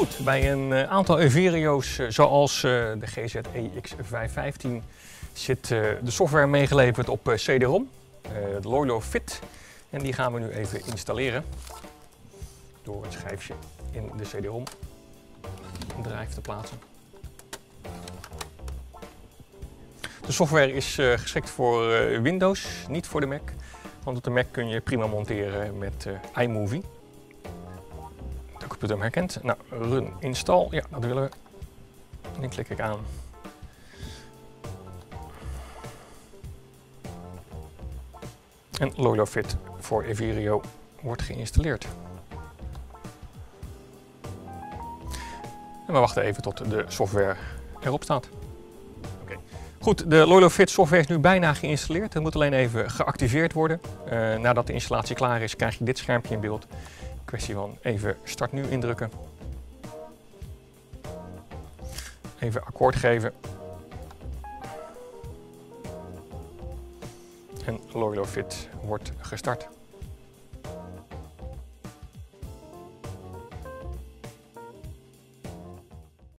Goed, bij een eh, aantal Everio's eh, zoals eh, de GZE X515 zit de software meegeleverd op CD-ROM, de Loilo Fit. En die gaan we nu even installeren door het schijfje in de CD-ROM drive te plaatsen. De software is geschikt voor Windows, niet voor de Mac. Want op de Mac kun je prima monteren met iMovie. Computer hem herkent. Nou, run install, ja, dat willen we. En dan klik ik aan. En LoloFit voor Everio wordt geïnstalleerd. En we wachten even tot de software erop staat. Oké. Goed, de LoloFit software is nu bijna geïnstalleerd. Het moet alleen even geactiveerd worden. Eh, nadat de installatie klaar is, krijg je dit schermpje in beeld. Kwestie van even start nu indrukken. Even akkoord geven. En LoloFit wordt gestart.